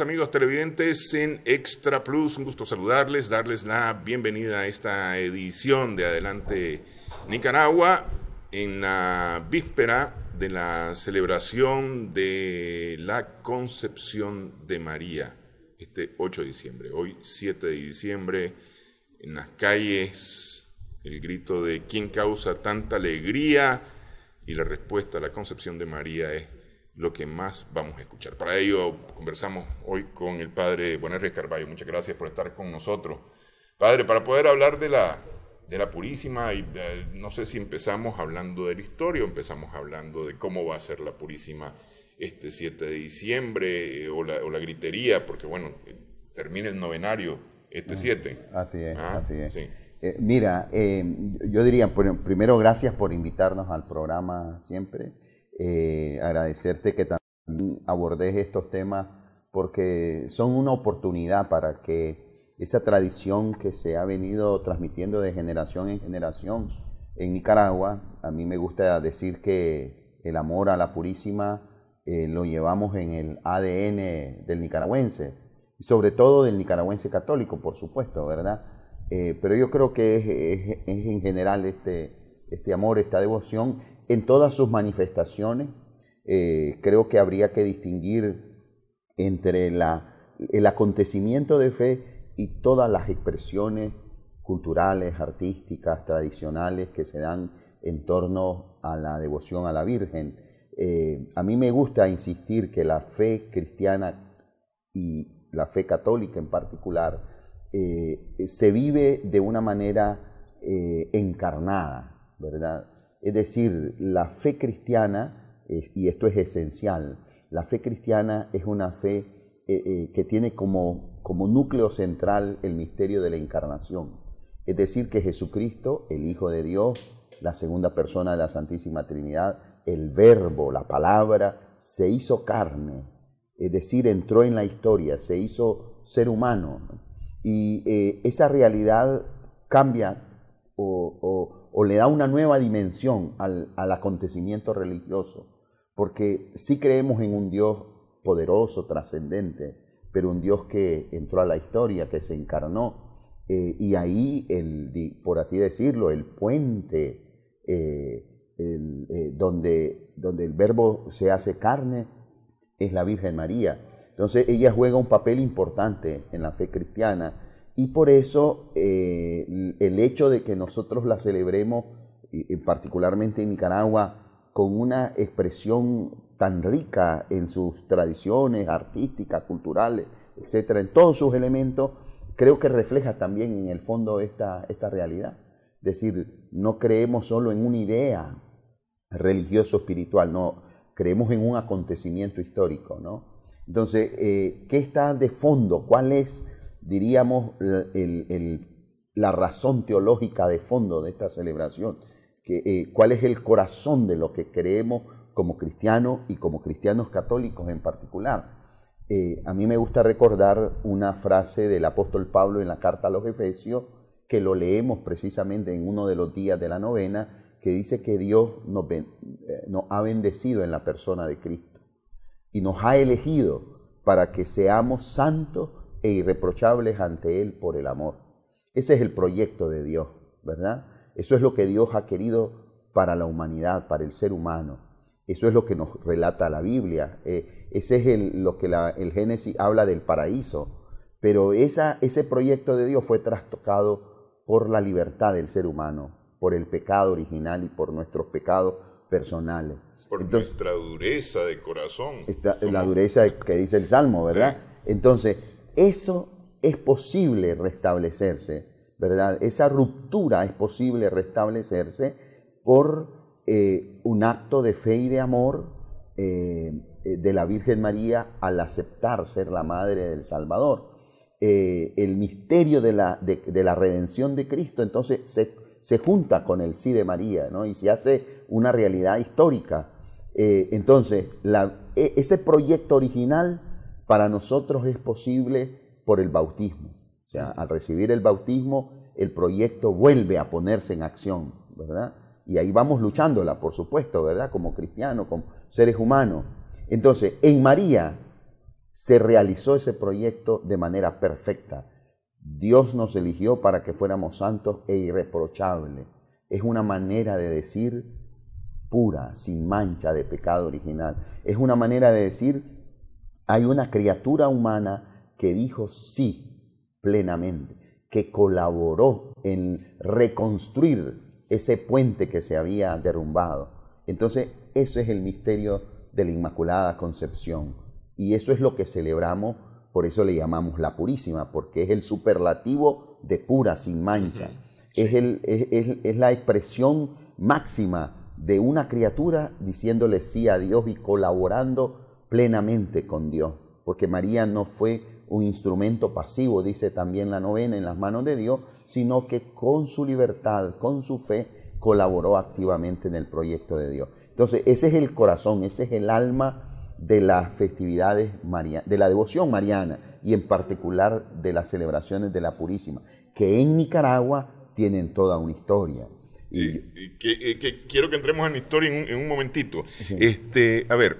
amigos televidentes en Extra Plus? Un gusto saludarles, darles la bienvenida a esta edición de Adelante Nicaragua en la víspera de la celebración de la concepción de María, este 8 de diciembre. Hoy 7 de diciembre, en las calles, el grito de ¿quién causa tanta alegría? Y la respuesta a la concepción de María es lo que más vamos a escuchar. Para ello conversamos hoy con el padre Buenos Carballo. Muchas gracias por estar con nosotros. Padre, para poder hablar de la, de la Purísima, y, eh, no sé si empezamos hablando de la historia o empezamos hablando de cómo va a ser la Purísima este 7 de diciembre eh, o, la, o, la, gritería, porque bueno, termina el novenario este 7. Ah, así es, ah, así es. Sí. Eh, mira, yo diría, primero gracias por invitarnos al programa siempre eh, agradecerte que también abordes estos temas porque son una oportunidad para que esa tradición que se ha venido transmitiendo de generación en generación en Nicaragua, a mí me gusta decir que el amor a la Purísima eh, lo llevamos en el ADN del nicaragüense, y sobre todo del nicaragüense católico, por supuesto, ¿verdad? Eh, pero yo creo que es, es, en general este, este amor, esta devoción, en todas sus manifestaciones. Eh, creo que habría que distinguir entre la, el acontecimiento de fe y todas las expresiones culturales, artísticas, tradicionales que se dan en torno a la devoción a la Virgen. Eh, a mí me gusta insistir que la fe cristiana y la fe católica en particular eh, se vive de una manera encarnada, ¿verdad? Es decir, la fe cristiana, y esto es esencial, la fe cristiana es una fe eh, eh, que tiene como, como núcleo central el misterio de la encarnación. Es decir, que Jesucristo, el Hijo de Dios, la segunda persona de la Santísima Trinidad, el verbo, la palabra, se hizo carne, es decir, entró en la historia, se hizo ser humano. Y eh, esa realidad cambia o, o le da una nueva dimensión al, acontecimiento religioso, porque sí creemos en un Dios poderoso, trascendente, pero un Dios que entró a la historia, que se encarnó, eh, y ahí, el, por así decirlo, el puente eh, eh, donde, donde el verbo se hace carne es la Virgen María. Entonces ella juega un papel importante en la fe cristiana y por eso eh, el hecho de que nosotros la celebremos, particularmente en Nicaragua, con una expresión tan rica en sus tradiciones artísticas, culturales, etcétera, en todos sus elementos, creo que refleja también en el fondo esta, esta realidad. Es decir, no creemos solo en una idea religioso-espiritual, no, creemos en un acontecimiento histórico, ¿no? Entonces, eh, ¿qué está de fondo? ¿Cuál es diríamos, la razón teológica de fondo de esta celebración, que, eh, cuál es el corazón de lo que creemos como cristianos y como cristianos católicos en particular. Eh, a mí me gusta recordar una frase del apóstol Pablo en la carta a los Efesios, que lo leemos precisamente en uno de los días de la novena, que dice que Dios nos, eh, nos ha bendecido en la persona de Cristo y nos ha elegido para que seamos santos e irreprochables ante Él por el amor. Ese es el proyecto de Dios, ¿verdad? Eso es lo que Dios ha querido para la humanidad, para el ser humano. Eso es lo que nos relata la Biblia. Eh, ese es el, lo que el Génesis habla del paraíso. Pero esa, ese proyecto de Dios fue trastocado por la libertad del ser humano, por el pecado original y por nuestros pecados personales. Por nuestra dureza de corazón. La dureza que dice el Salmo, ¿verdad? Entonces, eso es posible restablecerse, ¿verdad? Esa ruptura es posible restablecerse por eh, un acto de fe y de amor eh, de la Virgen María al aceptar ser la madre del Salvador. Eh, el misterio de la, de, la, redención de Cristo entonces se, se, junta con el sí de María ¿no? y se hace una realidad histórica. entonces, e, ese proyecto original para nosotros es posible por el bautismo. O sea, al recibir el bautismo, el proyecto vuelve a ponerse en acción, ¿verdad? Y ahí vamos luchándola, por supuesto, ¿verdad? Como cristianos, como seres humanos. Entonces, en María se realizó ese proyecto de manera perfecta. Dios nos eligió para que fuéramos santos e irreprochables. Es una manera de decir pura, sin mancha de pecado original. Es una manera de decir, hay una criatura humana que dijo sí plenamente, que colaboró en reconstruir ese puente que se había derrumbado. Entonces, eso es el misterio de la Inmaculada Concepción. Y eso es lo que celebramos, por eso le llamamos la Purísima, porque es el superlativo de pura, sin mancha. es, el, es, es la expresión máxima de una criatura diciéndole sí a Dios y colaborando plenamente con Dios, porque María no fue un instrumento pasivo, dice también la novena, en las manos de Dios, sino que con su libertad, con su fe, colaboró activamente en el proyecto de Dios. Entonces, ese es el corazón, ese es el alma de las festividades de la devoción mariana y en particular de las celebraciones de la Purísima, que en Nicaragua tienen toda una historia. Y, que, quiero que entremos en la historia en un, momentito. Este, a ver,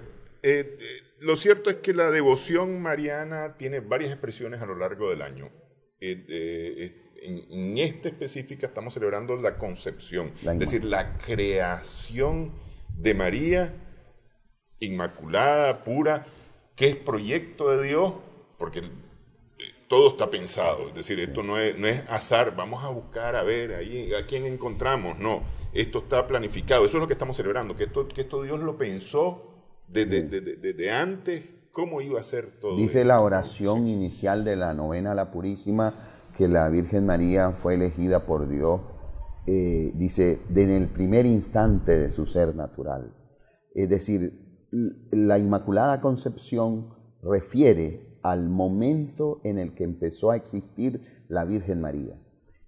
eh, eh, lo cierto es que la devoción mariana tiene varias expresiones a lo largo del año. Eh, en, esta específica estamos celebrando la concepción, es decir, la creación de María, inmaculada, pura, que es proyecto de Dios, porque todo está pensado, es decir, esto no es, no es azar, vamos a buscar a ver ahí a quién encontramos, no, esto está planificado, eso es lo que estamos celebrando, que esto, que esto Dios lo pensó desde, antes, cómo iba a ser todo. Dice la oración inicial de la novena a la Purísima que la Virgen María fue elegida por Dios, eh, dice, en el primer instante de su ser natural. Es decir, la Inmaculada Concepción refiere al momento en el que empezó a existir la Virgen María.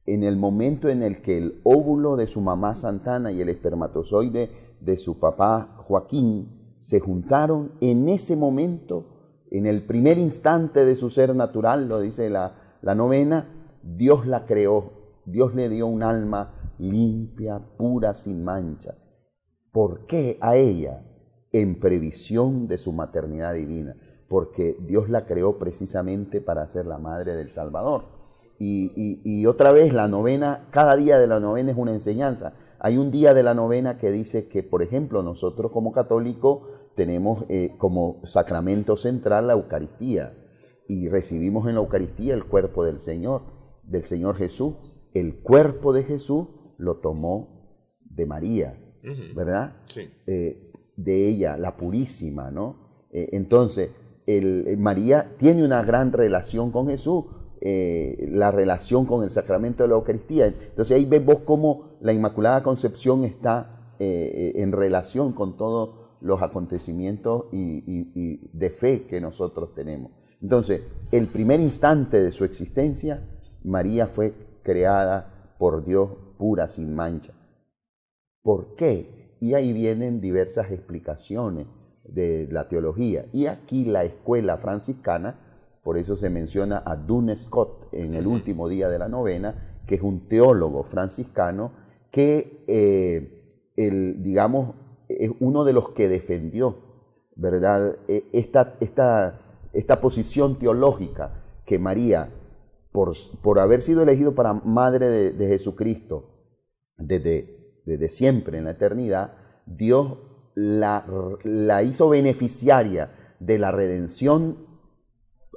En el momento en el que el óvulo de su mamá Santana y el espermatozoide de su papá Joaquín se juntaron, en ese momento, en el primer instante de su ser natural, lo dice la, la novena, Dios la creó, Dios le dio un alma limpia, pura, sin mancha. ¿Por qué a ella? En previsión de su maternidad divina porque Dios la creó precisamente para ser la madre del Salvador. Y, otra vez la novena, cada día de la novena es una enseñanza. Hay un día de la novena que dice que, por ejemplo, nosotros como católicos tenemos eh, como sacramento central la Eucaristía y recibimos en la Eucaristía el cuerpo del Señor, del Señor Jesús. El cuerpo de Jesús lo tomó de María, ¿verdad? Sí. Eh, de ella, la purísima, ¿no? Eh, entonces, el, María tiene una gran relación con Jesús, eh, la relación con el sacramento de la Eucaristía. Entonces ahí vemos cómo la Inmaculada Concepción está eh, en relación con todos los acontecimientos y, de fe que nosotros tenemos. Entonces, el primer instante de su existencia, María fue creada por Dios pura, sin mancha. ¿Por qué? Y ahí vienen diversas explicaciones de la teología. Y aquí la escuela franciscana, por eso se menciona a Dun Scott en el último día de la novena, que es un teólogo franciscano que, eh, el, digamos, es uno de los que defendió, ¿verdad?, e, esta, esta, esta posición teológica que María, por, por, haber sido elegido para madre de, Jesucristo desde, desde siempre en la eternidad, Dios la, hizo beneficiaria de la redención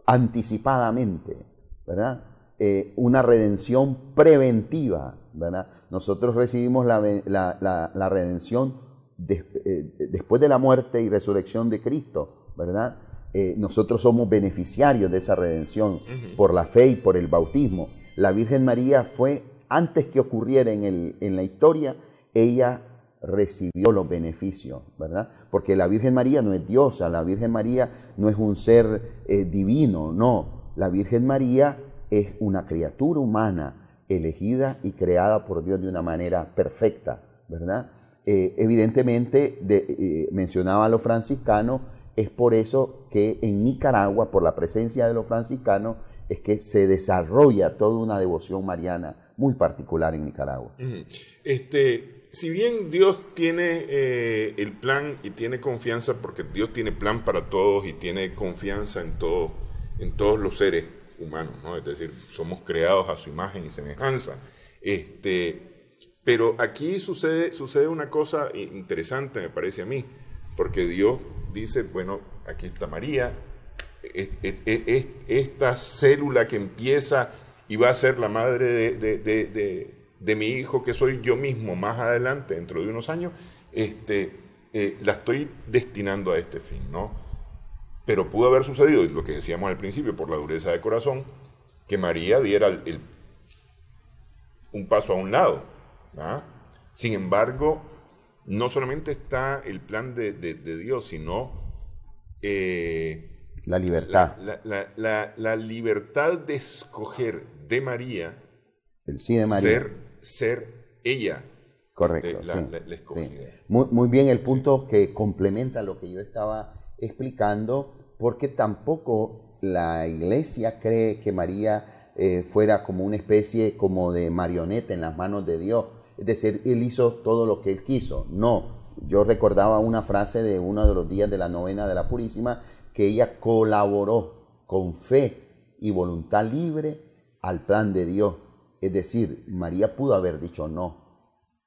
anticipadamente, ¿verdad? Eh, una redención preventiva, ¿verdad? Nosotros recibimos la, redención eh, después de la muerte y resurrección de Cristo, ¿verdad? Eh, nosotros somos beneficiarios de esa redención por la fe y por el bautismo. La Virgen María fue, antes que ocurriera en, el, en la historia, ella recibió los beneficios, ¿verdad? Porque la Virgen María no es diosa, la Virgen María no es un ser eh, divino, no. La Virgen María es una criatura humana elegida y creada por Dios de una manera perfecta, ¿verdad? Eh, evidentemente, eh, mencionaba a los franciscanos, es por eso que en Nicaragua, por la presencia de los franciscanos, es que se desarrolla toda una devoción mariana muy particular en Nicaragua. Este, si bien Dios tiene eh, el plan y tiene confianza, porque Dios tiene plan para todos y tiene confianza en, todo, en todos los seres humanos, ¿no? es decir, somos creados a su imagen y semejanza. Este, pero aquí sucede, sucede una cosa interesante, me parece a mí, porque Dios dice, bueno, aquí está María, esta célula que empieza y va a ser la madre de mi hijo que soy yo mismo más adelante, dentro de unos años, este, eh, la estoy destinando a este fin, ¿no? Pero pudo haber sucedido, lo que decíamos al principio, por la dureza de corazón, que María diera el, un paso a un lado. Sin embargo, no solamente está el plan de, Dios, sino eh, la libertad. La, la, libertad de escoger de María, el sí de María. ser ser ella. Correcto. Muy, muy, bien el punto que complementa lo que yo estaba explicando, porque tampoco la iglesia cree que María eh, fuera como una especie como de marioneta en las manos de Dios. Es decir, él hizo todo lo que él quiso. No. Yo recordaba una frase de uno de los días de la novena de la Purísima, que ella colaboró con fe y voluntad libre al plan de Dios es decir, María pudo haber dicho no,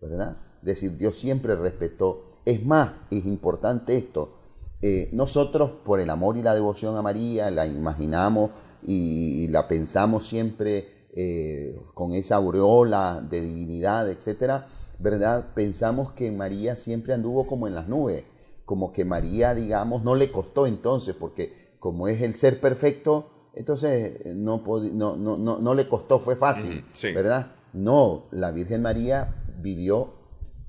¿verdad? Es decir, Dios siempre respetó. Es más, es importante esto. Eh, nosotros, por el amor y la devoción a María, la imaginamos y, la pensamos siempre eh, con esa aureola de divinidad, etcétera, ¿verdad? Pensamos que María siempre anduvo como en las nubes, como que María, digamos, no le costó entonces, porque como es el ser perfecto, entonces no, no, no, no, le costó, fue fácil, ¿verdad? No, la Virgen María vivió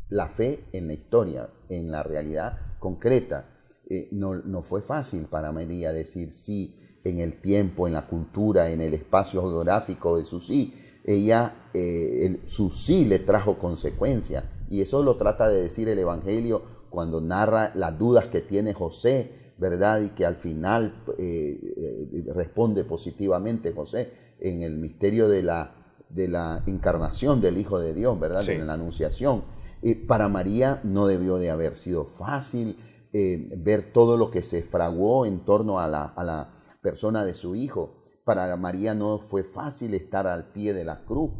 la fe en la historia, en la realidad concreta. Eh, no, no, fue fácil para María decir sí en el tiempo, en la cultura, en el espacio geográfico de su sí. Ella, eh, su sí le trajo consecuencias. Y eso lo trata de decir el Evangelio cuando narra las dudas que tiene José ¿verdad? Y que al final eh, eh, responde positivamente José en el misterio de la, de la encarnación del Hijo de Dios, ¿verdad? En la anunciación. para María no debió de haber sido fácil eh, ver todo lo que se fraguó en torno a la, a la persona de su Hijo. Para María no fue fácil estar al pie de la cruz,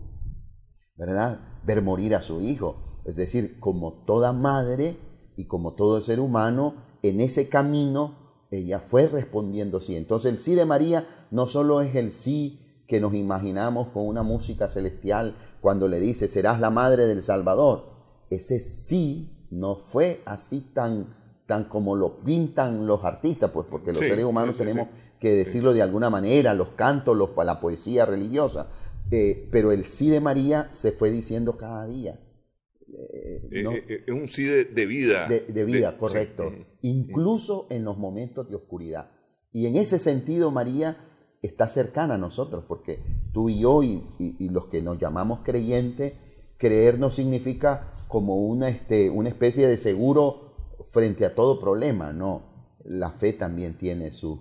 ¿verdad? Ver morir a su Hijo. Es decir, como toda madre y como todo ser humano, en ese camino ella fue respondiendo sí. Entonces el sí de María no solo es el sí que nos imaginamos con una música celestial cuando le dice, serás la madre del Salvador. Ese sí no fue así tan, tan como lo pintan los artistas, pues porque los seres humanos tenemos que decirlo de alguna manera, los cantos, los, la poesía religiosa. Eh, pero el sí de María se fue diciendo cada día. Eh, eh, eh, es un sí de, vida. De, vida, correcto. Incluso en los momentos de oscuridad. Y en ese sentido, María está cercana a nosotros, porque tú y yo y, los que nos llamamos creyentes, creer no significa como una, este, una especie de seguro frente a todo problema, no. La fe también tiene sus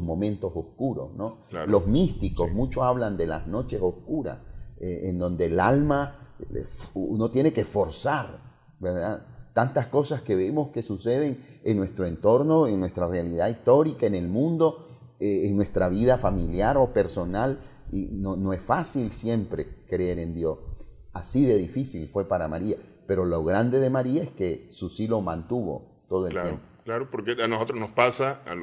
momentos oscuros, ¿no? Los místicos, muchos hablan de las noches oscuras, en donde el alma uno tiene que forzar, ¿verdad? Tantas cosas que vemos que suceden en nuestro entorno, en nuestra realidad histórica, en el mundo, eh, en nuestra vida familiar o personal, y no, no es fácil siempre creer en Dios. Así de difícil fue para María, pero lo grande de María es que su sí lo mantuvo todo el tiempo. Claro, porque a nosotros nos pasa, a,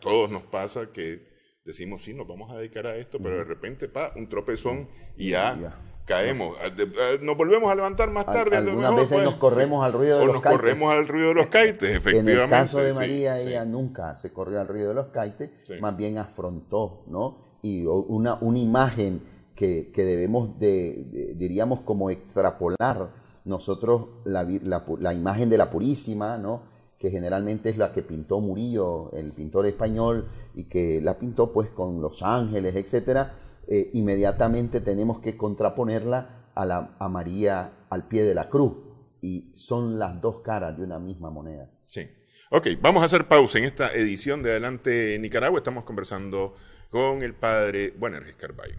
todos nos pasa que decimos, sí, nos vamos a dedicar a esto, pero de repente, pa, un tropezón y ya caemos. Ah, ah, nos volvemos a levantar más tarde. Algunas veces nos corremos al ruido de los nos corremos al ruido de los caites, efectivamente. En el caso de María, ella nunca se corrió al ruido de los caites, más bien afrontó, ¿no? Y una, una imagen que, que debemos, de, diríamos, como extrapolar nosotros la, la, la, imagen de la Purísima, ¿no? que generalmente es la que pintó Murillo, el pintor español, y que la pintó pues con los ángeles, etcétera, eh, inmediatamente tenemos que contraponerla a, la, a María al pie de la cruz. Y son las dos caras de una misma moneda. Sí. Ok, vamos a hacer pausa en esta edición de Adelante Nicaragua. Estamos conversando con el padre Buenerges Carballo.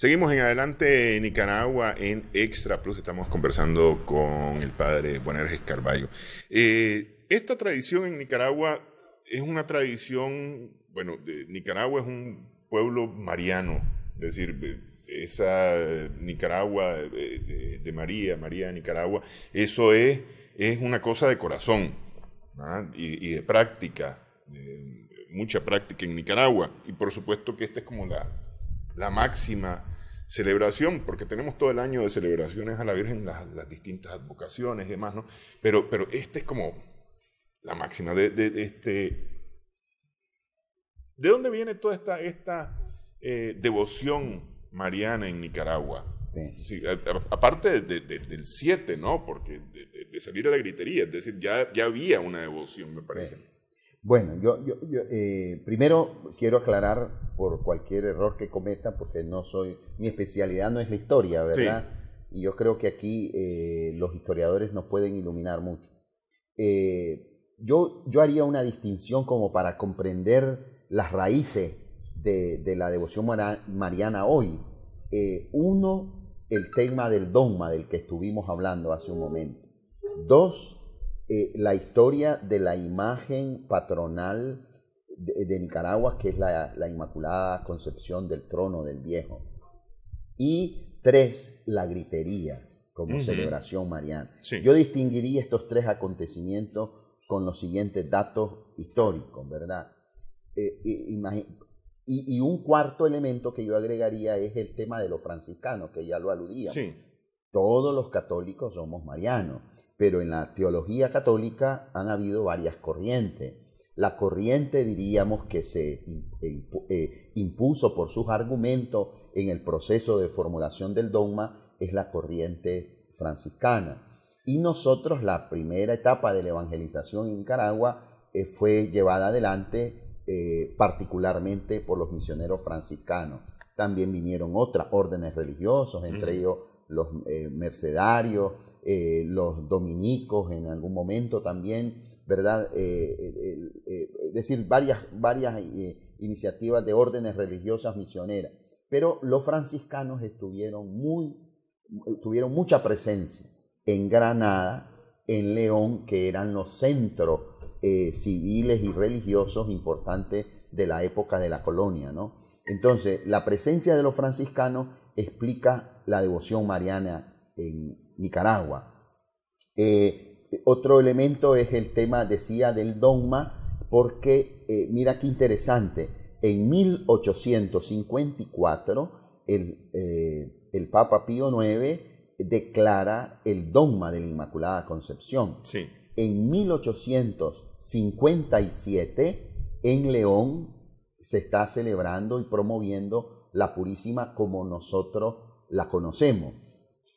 Seguimos en adelante en Nicaragua en Extra Plus. Estamos conversando con el padre Bonaeres Carballo. Eh, esta tradición en Nicaragua es una tradición, bueno, Nicaragua es un pueblo mariano, es decir, esa Nicaragua de, María, María de Nicaragua, eso es, es una cosa de corazón y, de práctica, mucha práctica en Nicaragua. Y por supuesto que esta es como la, la máxima celebración, porque tenemos todo el año de celebraciones a la Virgen, las, distintas advocaciones y demás, ¿no? Pero, pero este es como la máxima de, este... ¿De dónde viene toda esta, esta eh, devoción mariana en Nicaragua? Sí. aparte del 7, ¿no? Porque de, salir a la gritería, es decir, ya, ya había una devoción, me parece. Bueno, yo, yo, eh, primero quiero aclarar por cualquier error que cometa, porque no soy, mi especialidad no es la historia, ¿verdad? Y yo creo que aquí eh, los historiadores nos pueden iluminar mucho. Eh, yo, yo haría una distinción como para comprender las raíces de, de la devoción mariana hoy. uno, el tema del dogma del que estuvimos hablando hace un momento. Dos, eh, la historia de la imagen patronal de, Nicaragua, que es la, Inmaculada Concepción del Trono del Viejo. Y tres, la gritería como celebración mariana. Yo distinguiría estos tres acontecimientos con los siguientes datos históricos, ¿verdad? Eh, y, un cuarto elemento que yo agregaría es el tema de los franciscanos, que ya lo aludía. Todos los católicos somos marianos pero en la teología católica han habido varias corrientes. La corriente, diríamos, que se eh, impuso por sus argumentos en el proceso de formulación del dogma es la corriente franciscana. Y nosotros, la primera etapa de la evangelización en Nicaragua eh, fue llevada adelante eh, particularmente por los misioneros franciscanos. También vinieron otras órdenes religiosos, entre ellos los mercedarios, eh, los dominicos en algún momento también, ¿verdad? Eh, eh, es decir, varias, varias iniciativas de órdenes religiosas misioneras. Pero los franciscanos estuvieron muy, tuvieron mucha presencia en Granada, en León, que eran los centros civiles y religiosos importantes de la época de la colonia, ¿no? Entonces, la presencia de los franciscanos explica la devoción mariana en, Nicaragua. Eh, otro elemento es el tema, decía, del dogma, porque eh, mira qué interesante, en 1854 el, eh, el Papa Pío IX declara el dogma de la Inmaculada Concepción. Sí. En 1857 en León se está celebrando y promoviendo la Purísima como nosotros la conocemos.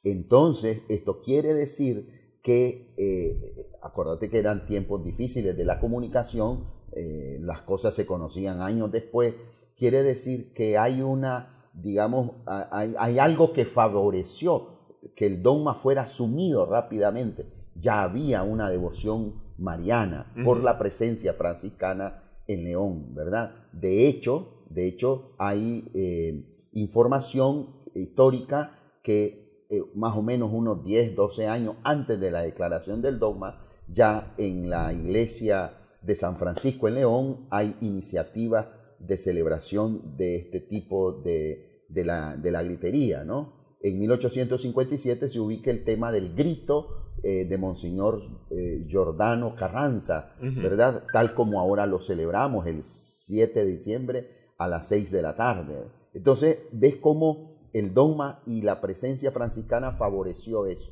Entonces, esto quiere decir que, eh, acuérdate que eran tiempos difíciles de la comunicación, eh, las cosas se conocían años después, quiere decir que hay una, digamos, hay, algo que favoreció que el dogma fuera asumido rápidamente. Ya había una devoción mariana por la presencia franciscana en León, ¿verdad? De hecho, de hecho hay eh, información histórica que eh, más o menos unos 10, 12 años antes de la declaración del dogma, ya en la iglesia de San Francisco en León hay iniciativas de celebración de este tipo de, de, la, de la, gritería. ¿no? En 1857 se ubica el tema del grito eh, de Monseñor eh, Giordano Carranza, ¿verdad? Tal como ahora lo celebramos el 7 de diciembre a las 6 de la tarde. Entonces, ves cómo el dogma y la presencia franciscana favoreció eso.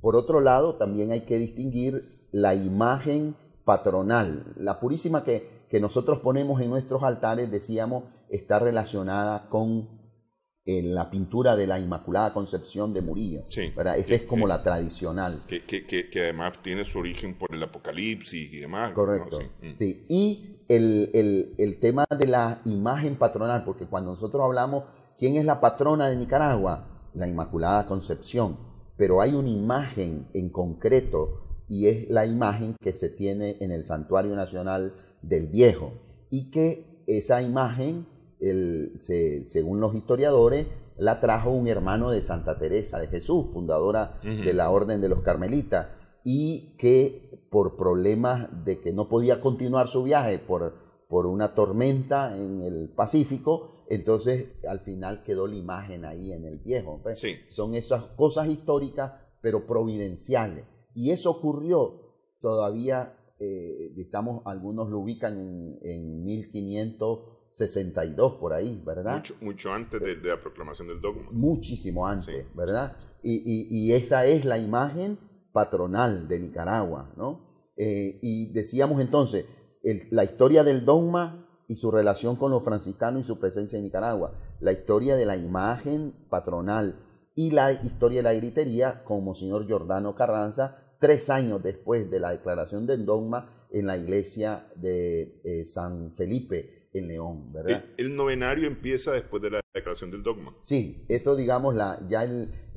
Por otro lado, también hay que distinguir la imagen patronal. La purísima que, que nosotros ponemos en nuestros altares, decíamos, está relacionada con eh, la pintura de la Inmaculada Concepción de Murillo. Sí, Esa es como la tradicional. Que, que, además tiene su origen por el Apocalipsis y demás. Correcto. Mm. Sí. Y el, el, el tema de la imagen patronal, porque cuando nosotros hablamos ¿Quién es la patrona de Nicaragua? La Inmaculada Concepción. Pero hay una imagen en concreto y es la imagen que se tiene en el Santuario Nacional del Viejo. Y que esa imagen, según los historiadores, la trajo un hermano de Santa Teresa de Jesús, fundadora de la Orden de los Carmelitas, y que por problemas de que no podía continuar su viaje por, por una tormenta en el Pacífico, entonces al final quedó la imagen ahí en el viejo. Pues. Son esas cosas históricas, pero providenciales. Y eso ocurrió todavía, eh, estamos, algunos lo ubican en, en 1500 62 por ahí, ¿verdad? Mucho, mucho antes de, la proclamación del dogma. Muchísimo antes, ¿verdad? Y, esta es la imagen patronal de Nicaragua, ¿no? Eh, y decíamos entonces, la historia del dogma y su relación con los franciscanos y su presencia en Nicaragua, la historia de la imagen patronal y la historia de la gritería como señor Giordano Carranza, tres años después de la declaración del dogma en la iglesia de eh, San Felipe, en León, ¿verdad? El, novenario empieza después de la declaración del dogma. Sí, eso digamos, la, ya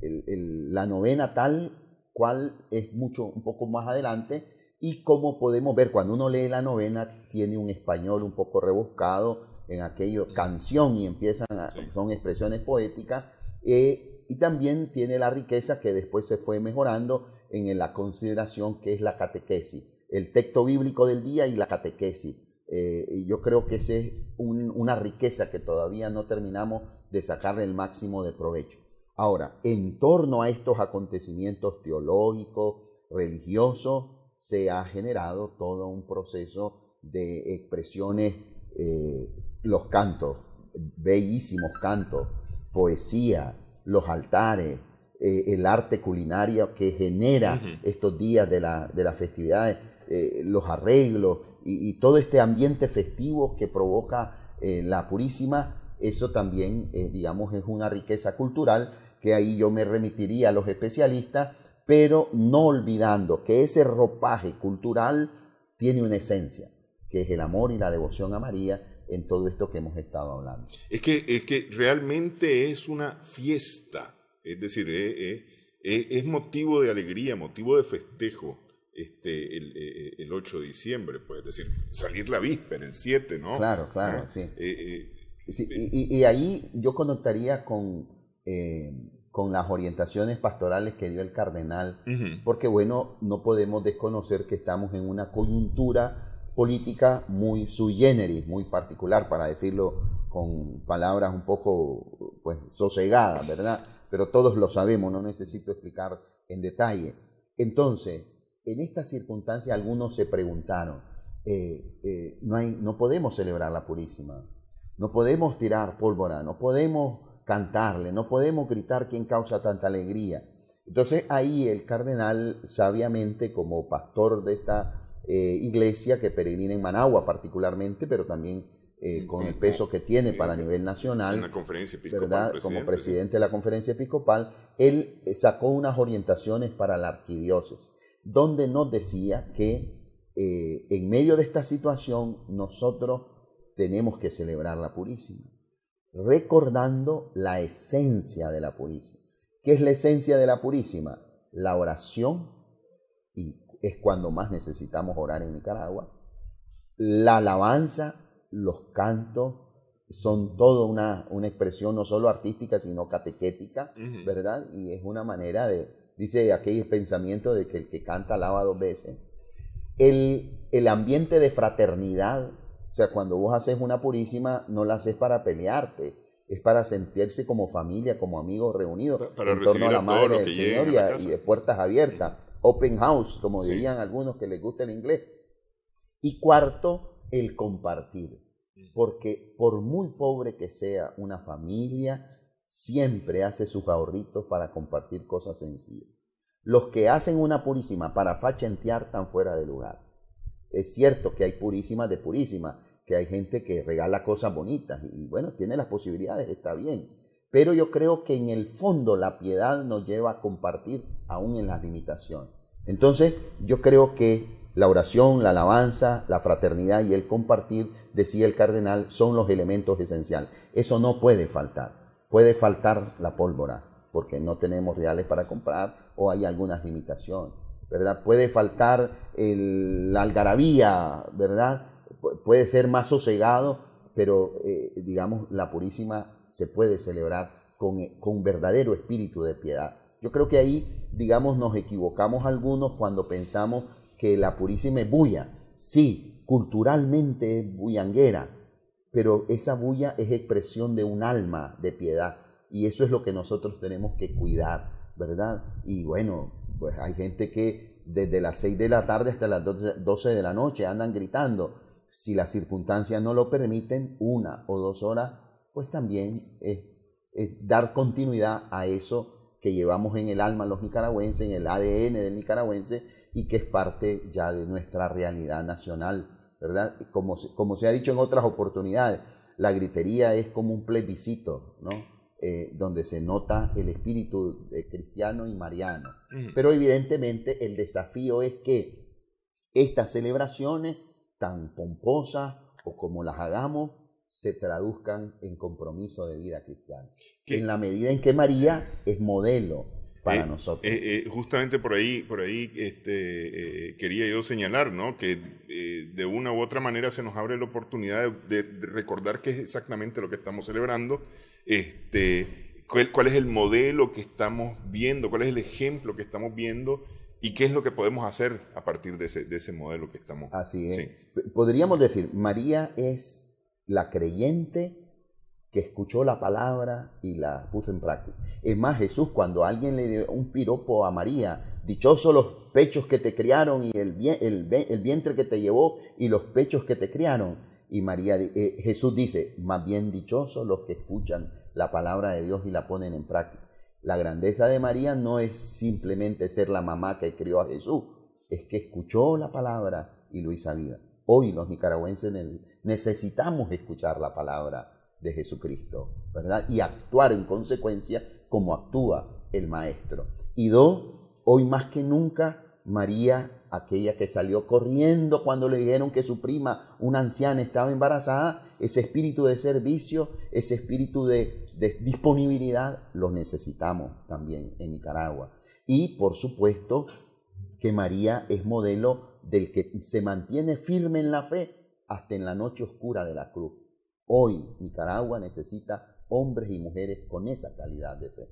la novena tal cual es mucho, un poco más adelante, y como podemos ver, cuando uno lee la novena, tiene un español un poco rebuscado en aquello, canción, y empiezan, a, son expresiones poéticas, eh, y también tiene la riqueza que después se fue mejorando en la consideración que es la catequesis, el texto bíblico del día y la catequesis. Eh, y yo creo que esa es una riqueza que todavía no terminamos de sacarle el máximo de provecho. Ahora, en torno a estos acontecimientos teológicos, religiosos, se ha generado todo un proceso de expresiones, eh, los cantos, bellísimos cantos, poesía, los altares, eh, el arte culinario que genera estos días de, la, de las festividades, los arreglos, y, todo este ambiente festivo que provoca eh, la Purísima, eso también, eh, digamos, es una riqueza cultural que ahí yo me remitiría a los especialistas, pero no olvidando que ese ropaje cultural tiene una esencia, que es el amor y la devoción a María en todo esto que hemos estado hablando. Es que, es que realmente es una fiesta, es decir, eh, es motivo de alegría, motivo de festejo este, el, el, 8 de diciembre, pues, decir, salir la víspera, el 7, ¿no? Claro, claro, sí. Eh, eh, y, y, ahí yo conectaría con, eh, con las orientaciones pastorales que dio el cardenal, porque bueno, no podemos desconocer que estamos en una coyuntura política muy sui generis, muy particular, para decirlo con palabras un poco pues sosegadas, ¿verdad? Pero todos lo sabemos, no necesito explicar en detalle. Entonces, en esta circunstancia algunos se preguntaron, eh, eh, no, hay, no podemos celebrar la Purísima, no podemos tirar pólvora, no podemos cantarle, no podemos gritar quién causa tanta alegría. Entonces ahí el cardenal, sabiamente como pastor de esta eh, iglesia que peregrina en Managua particularmente, pero también con el peso que tiene para nivel nacional, conferencia ¿verdad? como presidente de la conferencia episcopal, él sacó unas orientaciones para la arquidiócesis donde nos decía que eh, en medio de esta situación nosotros tenemos que celebrar la Purísima, recordando la esencia de la Purísima. ¿Qué es la esencia de la Purísima? La oración, y es cuando más necesitamos orar en Nicaragua, la alabanza, los cantos, son todo una, una expresión no solo artística, sino catequética, ¿verdad? Y es una manera de, dice aquel pensamiento de que el que canta alaba dos veces. El, el ambiente de fraternidad, o sea, cuando vos haces una purísima, no la haces para pelearte, es para sentirse como familia, como amigos reunidos para, en torno a la madre del Señor y, de puertas abiertas, open house, como dirían algunos que les gusta el inglés. Y cuarto, el compartir, porque por muy pobre que sea una familia, siempre hace sus ahorritos para compartir cosas sencillas. Los que hacen una purísima para fachentear están fuera de lugar. Es cierto que hay purísimas de purísima, que hay gente que regala cosas bonitas y, bueno, tiene las posibilidades, está bien. Pero yo creo que en el fondo la piedad nos lleva a compartir aún en las limitaciones. Entonces yo creo que la oración, la alabanza, la fraternidad y el compartir, decía el cardenal, son los elementos esenciales. Eso no puede faltar. Puede faltar la pólvora porque no tenemos reales para comprar o hay algunas limitaciones, ¿verdad? Puede faltar la algarabía, ¿verdad? puede ser más sosegado, pero eh, digamos la Purísima se puede celebrar con, con verdadero espíritu de piedad. Yo creo que ahí, digamos, nos equivocamos algunos cuando pensamos que la Purísima es bulla. Sí, culturalmente es bullanguera, pero esa bulla es expresión de un alma de piedad y eso es lo que nosotros tenemos que cuidar, ¿verdad? Y bueno, pues hay gente que desde las 6 de la tarde hasta las 12 de la noche andan gritando. Si las circunstancias no lo permiten, una o dos horas, pues también es, dar continuidad a eso que llevamos en el alma los nicaragüenses, en el ADN del nicaragüense y que es parte ya de nuestra realidad nacional ¿verdad? Como, como se ha dicho en otras oportunidades, la gritería es como un plebiscito, ¿no? Eh, donde se nota el espíritu cristiano y mariano. Pero evidentemente el desafío es que estas celebraciones, tan pomposas o como las hagamos, se traduzcan en compromiso de vida cristiana. En la medida en que María es modelo, para eh, nosotros. Eh, eh, justamente por ahí, por ahí este, quería yo señalar, ¿no? Que de una u otra manera se nos abre la oportunidad de, recordar qué es exactamente lo que estamos celebrando, este, cuál, es el modelo que estamos viendo, cuál es el ejemplo que estamos viendo y qué es lo que podemos hacer a partir de ese, de ese modelo que estamos. Así es. Podríamos decir, María es la creyente que escuchó la palabra y la puso en práctica. Es más, Jesús, cuando alguien le dio un piropo a María, dichosos los pechos que te criaron y el, vientre que te llevó y los pechos que te criaron. Y María, eh, Jesús dice, más bien dichosos los que escuchan la palabra de Dios y la ponen en práctica. La grandeza de María no es simplemente ser la mamá que crió a Jesús, es que escuchó la palabra y lo hizo vida. Hoy los nicaragüenses necesitamos escuchar la palabra de Jesucristo, ¿verdad? Y actuar en consecuencia como actúa el Maestro. Y dos, hoy más que nunca, María, aquella que salió corriendo cuando le dijeron que su prima, una anciana, estaba embarazada, ese espíritu de servicio, ese espíritu de, de disponibilidad, lo necesitamos también en Nicaragua. Y por supuesto que María es modelo del que se mantiene firme en la fe hasta en la noche oscura de la cruz. Hoy Nicaragua necesita hombres y mujeres con esa calidad de fe.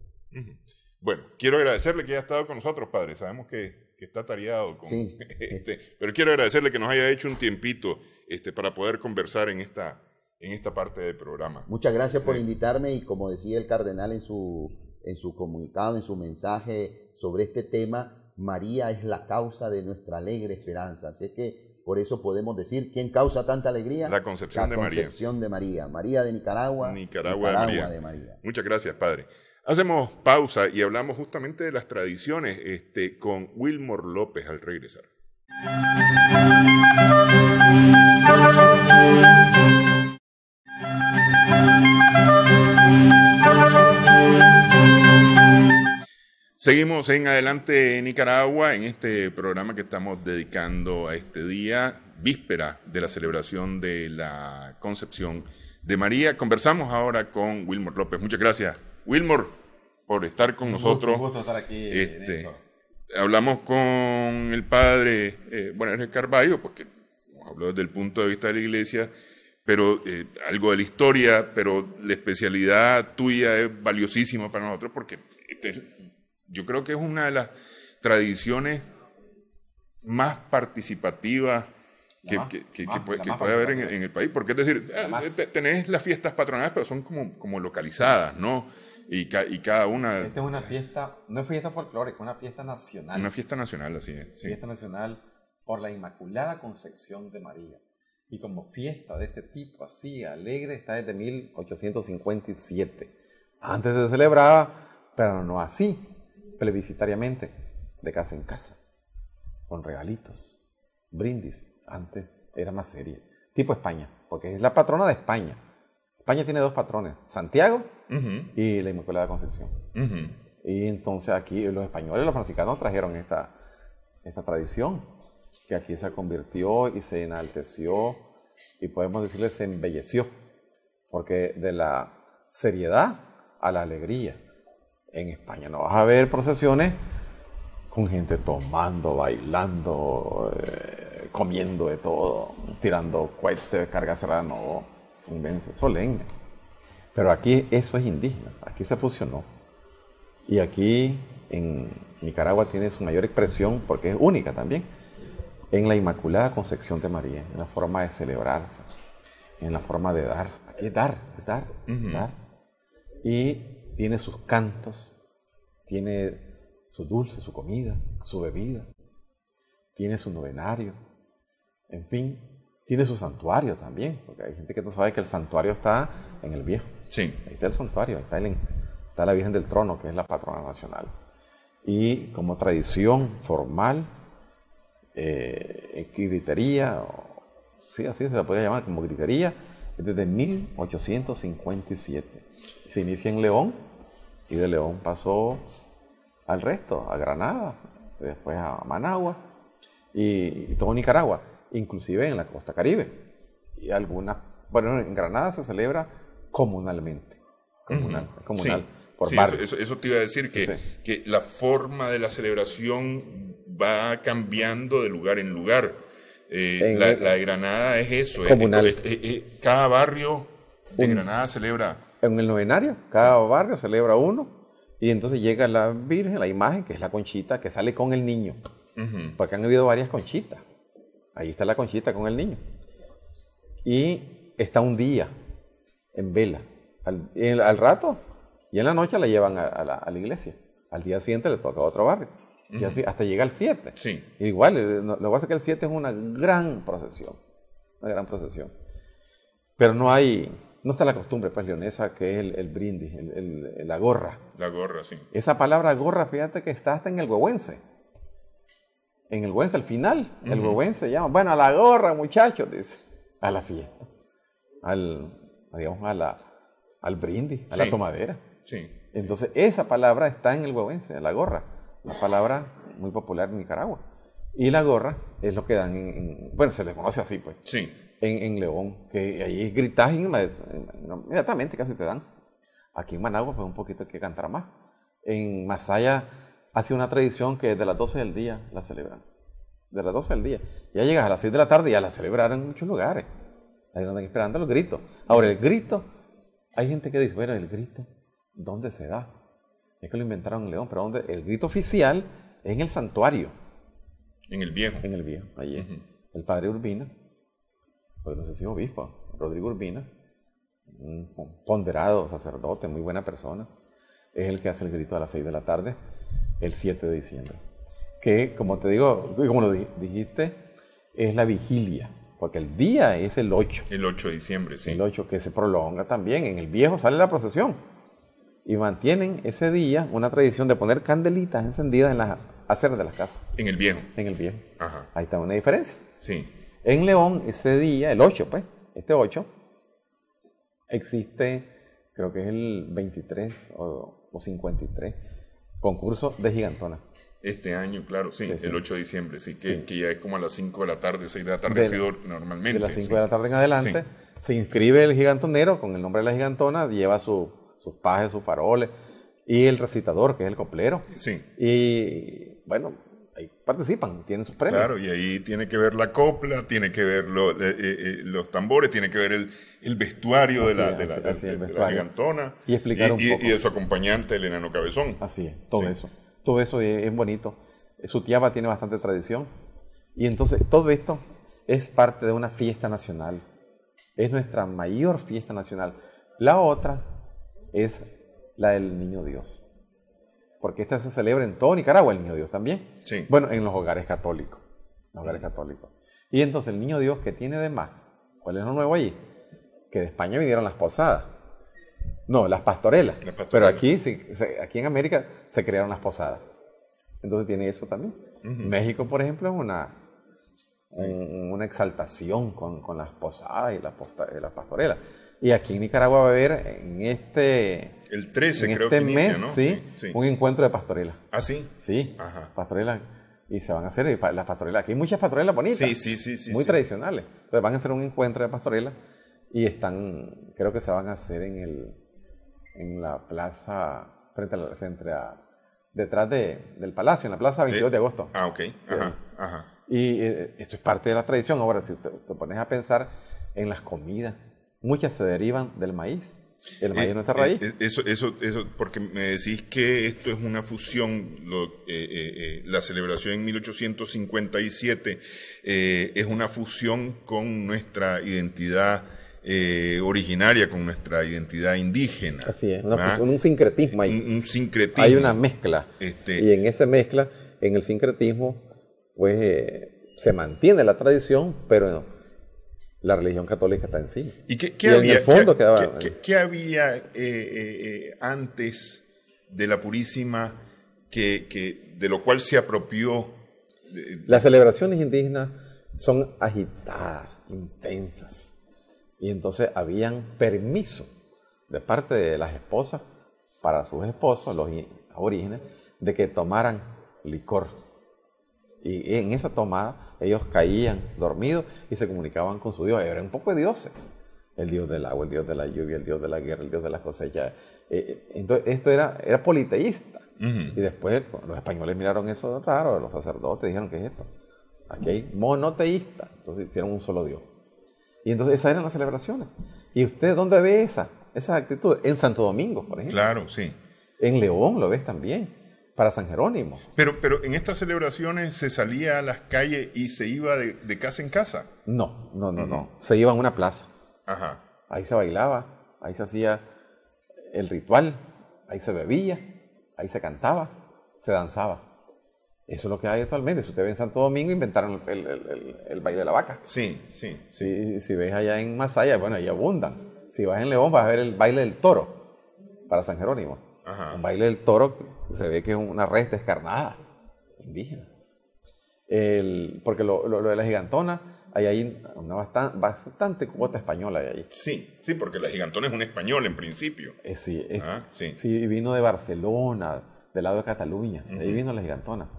Bueno, quiero agradecerle que haya estado con nosotros, padre. Sabemos que, está tareado. Con, sí. Este, pero quiero agradecerle que nos haya hecho un tiempito este, para poder conversar en esta, en esta parte del programa. Muchas gracias por invitarme y como decía el cardenal en su, en su comunicado, en su mensaje sobre este tema, María es la causa de nuestra alegre esperanza. Así que por eso podemos decir, ¿quién causa tanta alegría? La concepción de María. La concepción de María. María de Nicaragua. Nicaragua, de, María. Muchas gracias, Padre. Hacemos pausa y hablamos justamente de las tradiciones este, con Wilmore López al regresar. Seguimos en Adelante Nicaragua en este programa que estamos dedicando a este día, víspera de la celebración de la concepción de María. Conversamos ahora con Wilmore López. Muchas gracias, Wilmore, por estar con nosotros. un gusto estar aquí. Este, hablamos con el padre, eh, Enrique Carballo, porque habló desde el punto de vista de la iglesia, pero eh, algo de la historia, pero la especialidad tuya es valiosísima para nosotros porque este yo creo que es una de las tradiciones más participativas que, puede, haber en, el país. Porque es decir, eh, tenés las fiestas patronales, pero son como, como localizadas, ¿no? Y, y, cada una... Esta es una fiesta, no es fiesta folclórica, es una fiesta nacional. Una fiesta nacional, así es. Fiesta nacional por la Inmaculada Concepción de María. Y como fiesta de este tipo, así, alegre, está desde 1857. Antes se celebraba, pero no así plebiscitariamente, de casa en casa, con regalitos, brindis. Antes era más seria. Tipo España, porque es la patrona de España. España tiene dos patrones, Santiago y la Inmaculada Concepción. Y entonces aquí los españoles, los franciscanos trajeron esta, esta tradición, que aquí se convirtió y se enalteció y podemos decirle se embelleció, porque de la seriedad a la alegría, en España no vas a ver procesiones con gente tomando, bailando, eh, comiendo de todo, tirando cohetes, carga cerrada, no, son solemnes. Pero aquí eso es indígena, aquí se fusionó. Y aquí en Nicaragua tiene su mayor expresión, porque es única también, en la Inmaculada Concepción de María, en la forma de celebrarse, en la forma de dar. Aquí es dar, dar, dar. Y tiene sus cantos, tiene su dulce, su comida, su bebida, tiene su novenario, en fin, tiene su santuario también, porque hay gente que no sabe que el santuario está en el viejo. Sí. Ahí está el santuario, ahí está, está la Virgen del Trono, que es la patrona nacional. Y como tradición formal, eh, gritería, sí, así se la puede llamar como gritería, es desde 1857. Se inicia en León y de León pasó al resto, a Granada, después a Managua y, todo Nicaragua, inclusive en la costa caribe. Y algunas, bueno, en Granada se celebra comunalmente, comunal, comunal. Por sí, eso, te iba a decir, que, que la forma de la celebración va cambiando de lugar en lugar. Eh, la, de Granada es eso, comunal. cada barrio de Granada celebra. En el novenario, cada barrio celebra uno, y entonces llega la Virgen, la imagen, que es la conchita, que sale con el niño. Porque han habido varias conchitas. Ahí está la conchita con el niño. Y está un día en vela. Al, rato y en la noche la llevan a, la, iglesia. Al día siguiente le toca a otro barrio. Y así hasta llega el 7. Sí. Igual, eh, lo que pasa es que el 7 es una gran procesión. Una gran procesión. Pero no hay, no está la costumbre, pues, leonesa, que es el, brindis, la gorra. La gorra, sí. Esa palabra gorra, fíjate que está hasta en el huehuense. En el huehuense, al final, el huehuense llama, bueno, a la gorra, muchachos, dice, a la fiesta, al, digamos, a la, al brindis, a la tomadera. Sí. Entonces, esa palabra está en el huehuense, la gorra, una palabra muy popular en Nicaragua. Y la gorra es lo que dan en, bueno, se le conoce así, pues. Sí. En, León, que ahí gritas inmediatamente, casi te dan. Aquí en Managua, pues un poquito hay que cantar más. En Masaya hace una tradición que desde las 12 del día la celebran. De las 12 del día. Ya llegas a las 6 de la tarde y ya la celebran en muchos lugares. Ahí andan esperando los gritos. Ahora, el grito, hay gente que dice, bueno, el grito, ¿dónde se da? Es que lo inventaron en León, pero ¿dónde? El grito oficial es en el santuario. En el viejo. En el viejo, allí. El padre Urbina, pues no sé si obispo, Rodrigo Urbina, un ponderado sacerdote, muy buena persona, es el que hace el grito a las 6 de la tarde, el 7 de diciembre. Que, como te digo, como lo dijiste, es la vigilia, porque el día es el 8. El 8 de diciembre, sí. El 8 que se prolonga también. En el viejo sale la procesión. Y mantienen ese día una tradición de poner candelitas encendidas en las aceras de las casas. En el viejo. En el viejo. Ajá. Ahí está una diferencia. Sí. En León, ese día, el 8, pues, este 8, existe, creo que es el 23 o, 53, concurso de gigantona. Este año, claro, sí, el 8 de diciembre, sí que, ya es como a las 5 de la tarde, 6 de la tarde, sido normalmente. De las 5 de la tarde en adelante, se inscribe el gigantonero con el nombre de la gigantona, lleva sus pajes, sus faroles, y el recitador, que es el coplero. Sí. Y bueno, ahí participan, tienen sus premios. Claro, y ahí tiene que ver la copla, tiene que ver eh, eh, eh, los tambores, tiene que ver el, vestuario de la, de, la, gigantona. Y explicar un poco. Y de su acompañante, el enano cabezón. Así es, todo eso. Todo eso es, bonito. Su tiaba tiene bastante tradición. Y entonces todo esto es parte de una fiesta nacional. Es nuestra mayor fiesta nacional. La otra es la del Niño Dios porque esta se celebra en todo Nicaragua, el Niño Dios también. Sí. Bueno, en los hogares católicos. Los hogares católicos. Y entonces el Niño Dios, ¿qué tiene de más? ¿Cuál es lo nuevo allí? Que de España vinieron las posadas. No, las pastorelas. Pero aquí, sí, aquí en América se crearon las posadas. Entonces tiene eso también. México, por ejemplo, es una, una exaltación con, las posadas y las, las pastorelas. Y aquí en Nicaragua va a haber en este... El 13 creo este que inicia, ¿no? Sí, un encuentro de pastorela. ¿Ah, sí? Sí, Ajá. pastorela. Y se van a hacer las pastorelas. Aquí hay muchas pastorelas bonitas. Sí, sí, sí. sí muy tradicionales. Entonces van a hacer un encuentro de pastorela y están, creo que se van a hacer en el, en la plaza, frente a, frente a detrás de, del palacio, en la plaza 22 de, agosto. Ah, ok. Ajá, ajá. Y eh, esto es parte de la tradición. Ahora, si te pones a pensar en las comidas, muchas se derivan del maíz. El maíz es nuestra raíz. eso, eso, eso, porque me decís que esto es una fusión, la celebración en 1857 es una fusión con nuestra identidad eh, originaria con nuestra identidad indígena. Así es, un sincretismo ahí. Un, sincretismo. Hay una mezcla. Este, y en esa mezcla, en el sincretismo, pues eh, se mantiene la tradición, pero la religión católica está encima. ¿Y qué, había, el fondo qué, había eh, antes de la Purísima que, de lo cual se apropió? Las celebraciones indígenas son agitadas, intensas y entonces habían permiso de parte de las esposas para sus esposos, los aborígenes, de que tomaran licor. Y en esa tomada ellos caían dormidos y se comunicaban con su Dios. Eran un poco de dioses. El Dios del agua, el Dios de la lluvia, el Dios de la guerra, el Dios de las cosechas. Eh, eh, entonces esto era, era politeísta. Y después los españoles miraron eso raro, los sacerdotes dijeron, ¿qué es esto? Aquí hay monoteísta. Entonces hicieron un solo Dios. Y entonces esas eran las celebraciones. ¿Y usted dónde ve esa, esa actitud? En Santo Domingo, por ejemplo. Claro, sí. En León lo ves también, para San Jerónimo. Pero, pero en estas celebraciones se salía a las calles y se iba de, casa en casa. No, no, no, no. Se iba a una plaza. Ajá. Ahí se bailaba, ahí se hacía el ritual, ahí se bebía, ahí se cantaba, se danzaba. Eso es lo que hay actualmente. Si usted ve en Santo Domingo, inventaron el, baile de la vaca. Sí, sí. Si, si ves allá en Masaya, bueno, ahí abundan. Si vas en León, vas a ver el baile del toro para San Jerónimo. Ajá. Un baile del toro se ve que es una red descarnada, indígena. porque lo, de la gigantona, hay ahí una bastante, bastante cuota española. Ahí. Sí, sí, porque la gigantona es un español en principio. Eh, sí, ah, sí. sí, vino de Barcelona, del lado de Cataluña. Ahí vino la gigantona.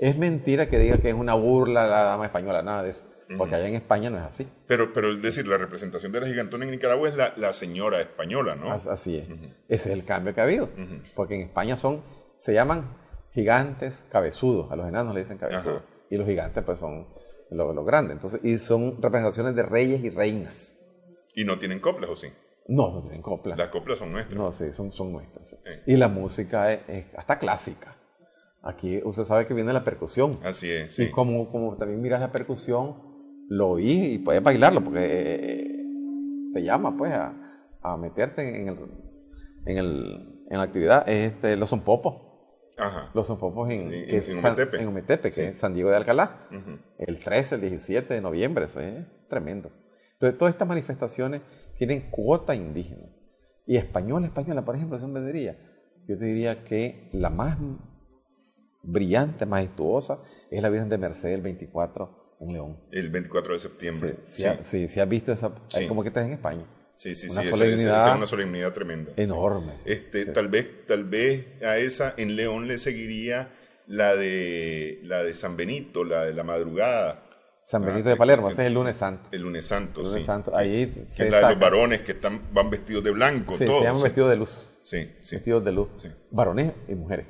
Es mentira que diga que es una burla la dama española, nada de eso. Porque allá en España no es así. Pero, pero es decir, la representación de la gigantona en Nicaragua es la, señora española, ¿no? Así es. Ese es el cambio que ha habido. Porque en España son, se llaman gigantes cabezudos. A los enanos le dicen cabezudos. Y los gigantes pues son los grandes. Entonces, y son representaciones de reyes y reinas. ¿Y no tienen coplas o sí? No, no tienen coplas. Las coplas son nuestras. No, sí, son, son nuestras. Y la música es hasta clásica. Aquí usted sabe que viene la percusión. Así es. Y como, como también miras la percusión, lo oí y puedes bailarlo porque eh, te llama pues a, a meterte en, el, en, el, en la actividad. Este, los son popos. Ajá. Los son popos en, en, Umetepe. que es San Diego de Alcalá. El 13, el 17 de noviembre, eso es tremendo. Entonces, todas estas manifestaciones tienen cuota indígena. Y española, española, por ejemplo, son vendería. Yo te diría que la más brillante, majestuosa, es la Virgen de Mercedes el 24 en León. El 24 de septiembre. Sí, sí, sí, has visto esa, sí. como que estás en España. Sí, sí, una sí, solemnidad es una solemnidad tremenda. Enorme. Este, tal vez, tal vez a esa en León le seguiría la de la de San Benito, la de la madrugada. San Benito de Palermo, ese es el lunes santo. El lunes santo, el lunes sí. santo, ahí que es la de los varones que están, van vestidos de blanco. Sí, todos, se llaman vestidos de luz. Sí, sí. Vestidos de luz. Varones y mujeres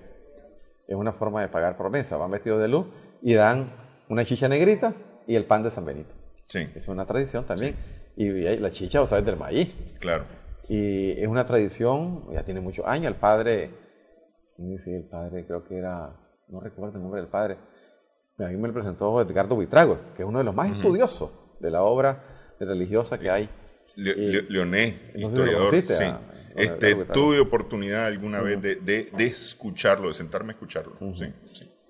es una forma de pagar promesa. Van vestidos de luz y dan una chicha negrita y el pan de San Benito. Sí. Es una tradición también. Y, la chicha, o sabes, del maíz. Claro. Y es una tradición, ya tiene muchos años. El padre, dice el padre? Creo que era, no recuerdo el nombre del padre. A mí me lo presentó Edgardo Buitrago, que es uno de los más estudiosos de la obra religiosa que hay. Leoné, historiador. sí. Este, tuve oportunidad alguna vez de, escucharlo, de sentarme a escucharlo. sí,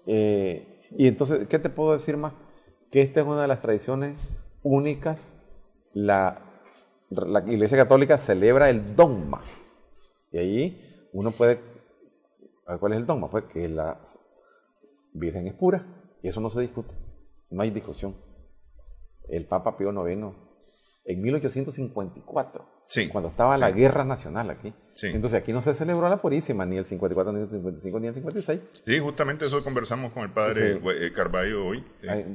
eh, y entonces, ¿qué te puedo decir más? Que esta es una de las tradiciones únicas. La, la Iglesia Católica celebra el dogma. Y ahí uno puede... ¿Cuál es el dogma? Pues que la Virgen es pura. Y eso no se discute. No hay discusión. El Papa Pío IX, en 1854, cuando estaba la guerra nacional aquí. Entonces aquí no se celebró la Purísima, ni el 54, ni el 55, ni el 56. Sí, justamente eso conversamos con el padre eh, Carballo hoy.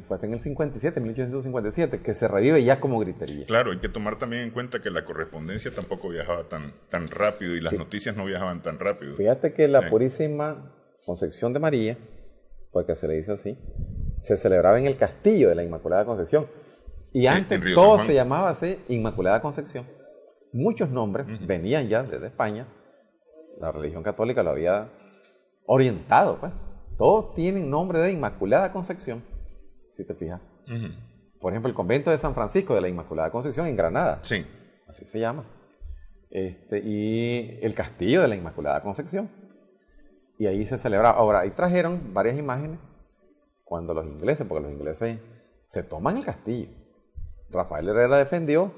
Pues en el 57, 1857, que se revive ya como gritería. Claro, hay que tomar también en cuenta que la correspondencia tampoco viajaba tan, tan rápido y las noticias no viajaban tan rápido. Fíjate que la Purísima Concepción de María, porque se le dice así, se celebraba en el castillo de la Inmaculada Concepción. Y antes todo se llamaba así Inmaculada Concepción muchos nombres venían ya desde España. La religión católica lo había orientado, pues. Todos tienen nombre de Inmaculada Concepción, si te fijas. Por ejemplo, el convento de San Francisco de la Inmaculada Concepción en Granada. Sí. Así se llama. Este, y el castillo de la Inmaculada Concepción. Y ahí se celebraba. Ahora, ahí trajeron varias imágenes cuando los ingleses, porque los ingleses se toman el castillo. Rafael Herrera defendió,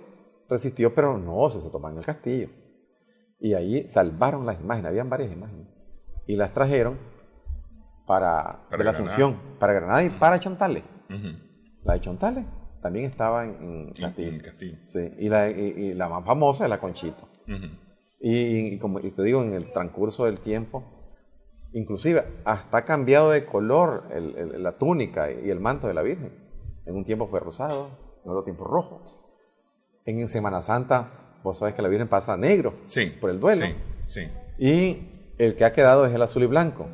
resistió, pero no, se, se toman el castillo. Y ahí salvaron las imágenes, habían varias imágenes. Y las trajeron para, la Asunción, para Granada y para Chontales. La de Chontales también estaba en, Castillo. Sí, y la, y, la, más famosa es la Conchito. y, como te digo, en el transcurso del tiempo, inclusive hasta ha cambiado de color la túnica y el manto de la Virgen. En un tiempo fue rosado, en otro tiempo rojo. En Semana Santa, vos sabés que la Virgen pasa negro por el duelo. Sí, sí. Y el que ha quedado es el azul y blanco,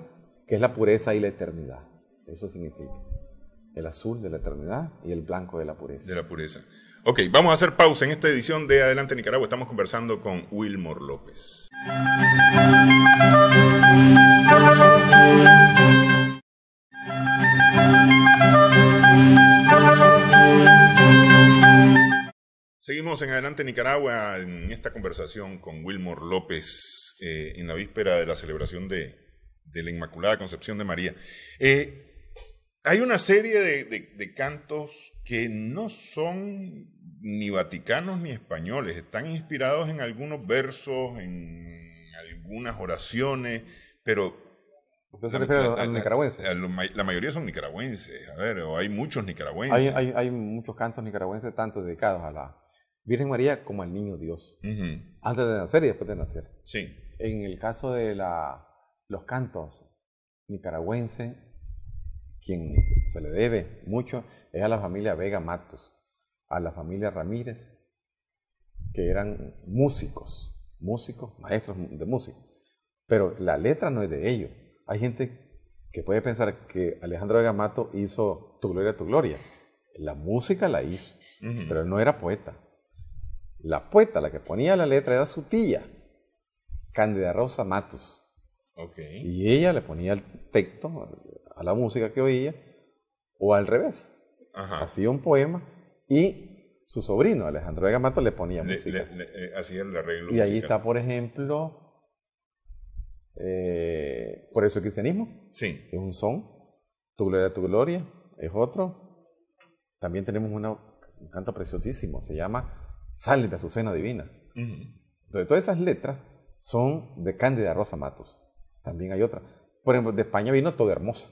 que es la pureza y la eternidad. Eso significa el azul de la eternidad y el blanco de la pureza. De la pureza. Ok, vamos a hacer pausa en esta edición de Adelante Nicaragua. Estamos conversando con Wilmor López. Seguimos en Adelante Nicaragua en esta conversación con Wilmor López eh, en la víspera de la celebración de, la Inmaculada Concepción de María. Eh, hay una serie de, cantos que no son ni vaticanos ni españoles, están inspirados en algunos versos, en algunas oraciones, pero... ¿Usted se refiere a, los nicaragüenses? la mayoría son nicaragüenses, a ver, o hay muchos nicaragüenses. Hay, muchos cantos nicaragüenses, tanto dedicados a la Virgen María como al Niño Dios, antes de nacer y después de nacer. Sí. En el caso de la, los cantos nicaragüenses, quien se le debe mucho es a la familia Vega Matos, a la familia Ramírez, que eran músicos, músicos, maestros de música. Pero la letra no es de ellos. Hay gente que puede pensar que Alejandro Vega Mato hizo Tu Gloria, Tu Gloria. La música la hizo, pero no era poeta. La poeta, la que ponía la letra, era su tía, Cándida Rosa Matos. Y ella le ponía el texto, a la música que oía, o al revés. Hacía un poema y su sobrino, Alejandro Vega Mato, le ponía música. Eh, hacía el arreglo Y ahí está, por ejemplo, eh, Por eso el cristianismo. Sí. Es un son. Tu gloria, tu gloria. Es otro. También tenemos un canto preciosísimo. Se llama Sale de Azucena Divina. Entonces, todas esas letras son de Cándida Rosa Matos. También hay otra. Por ejemplo, de España vino Toda Hermosa.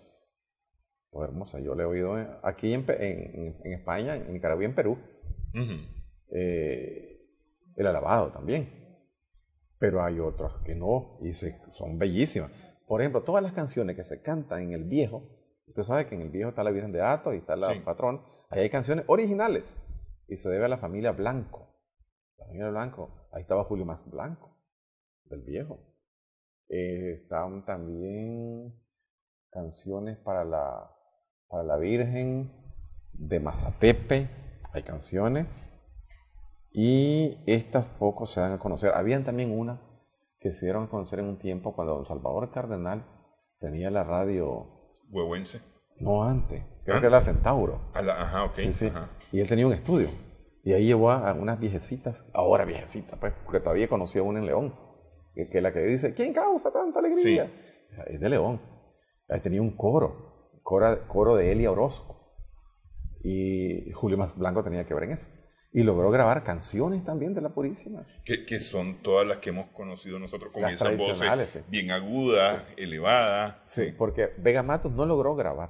Toda Hermosa. Yo le he oído aquí en, España, en Nicaragua y en Perú. Eh, el alabado también. Pero hay otras que no y son bellísimas. Por ejemplo, todas las canciones que se cantan en el viejo, usted sabe que en el viejo está la Virgen de Atos y está la patrón, ahí hay canciones originales y se debe a la familia Blanco. La familia Blanco, ahí estaba Julio Más Blanco, del viejo. Eh, estaban también canciones para la, para la Virgen de Mazatepe, hay canciones. Y estas pocos se dan a conocer. Habían también una que se dieron a conocer en un tiempo cuando don Salvador Cardenal tenía la radio... Huehuense. No, antes. Creo que era la Centauro. ajá, ok. Sí, sí. Y él tenía un estudio. Y ahí llevó a unas viejecitas, ahora viejecitas, pues, porque todavía conocía una en León que, es la que dice, ¿quién causa tanta alegría? Es de León. Ahí tenía un coro, coro, coro de Elia Orozco. Y Julio Más Blanco tenía que ver en eso. Y logró grabar canciones también de la Purísima. Que, son todas las que hemos conocido nosotros con esas voces bien agudas, elevadas. Sí, porque Vega Matos no logró grabar.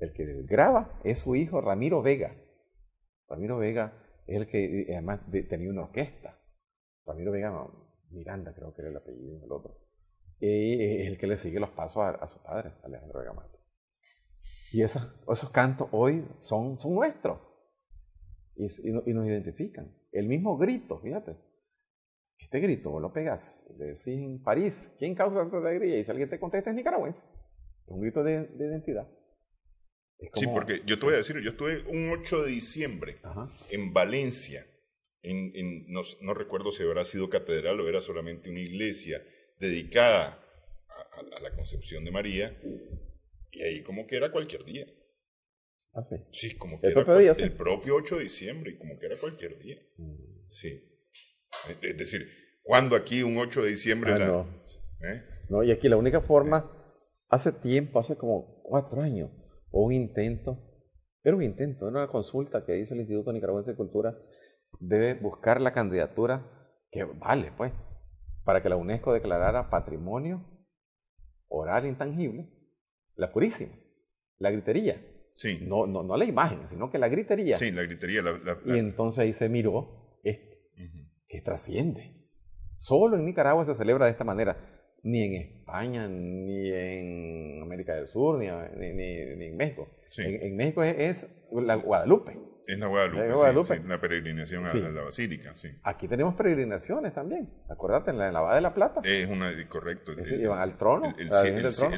El que graba es su hijo Ramiro Vega. Ramiro Vega es el que además tenía una orquesta. Ramiro Vega Miranda creo que era el apellido del otro, y es el que le sigue los pasos a, su padre, Alejandro Gamato. Y esos, cantos hoy son, son nuestros y, nos identifican. El mismo grito, fíjate. Este grito, vos lo pegas, le decís en París, ¿quién causa tanta alegría? Y si alguien te contesta es nicaragüense. Es un grito de, identidad. Sí, porque yo te voy a decir, yo estuve un 8 de diciembre en Valencia en, no, recuerdo si habrá sido catedral o era solamente una iglesia dedicada a, la concepción de María, y ahí como que era cualquier día. Ah, sí. Sí, como que el era propio el propio 8 de diciembre, y como que era cualquier día. Mm. Sí. Es decir, ¿cuándo aquí un 8 de diciembre? Ah, no. ¿Eh? no, y aquí la única forma, hace tiempo, hace como cuatro años, o un intento, era un intento, era una consulta que hizo el Instituto Nicaragüense de Cultura debe buscar la candidatura que vale, pues, para que la UNESCO declarara patrimonio oral intangible, la purísima, la gritería. Sí. No, no, no la imagen, sino que la gritería. Sí, la gritería. Y entonces ahí se miró esto, que trasciende. Solo en Nicaragua se celebra de esta manera. Ni en España, ni en América del Sur, ni, ni, en México. En, México es la Guadalupe. Es la Guadalupe, Sí, la peregrinación a, la basílica, sí. Aquí tenemos peregrinaciones también. Acuérdate, en la, lavada de la Plata. Es una, correcto. Sí, iban al trono. El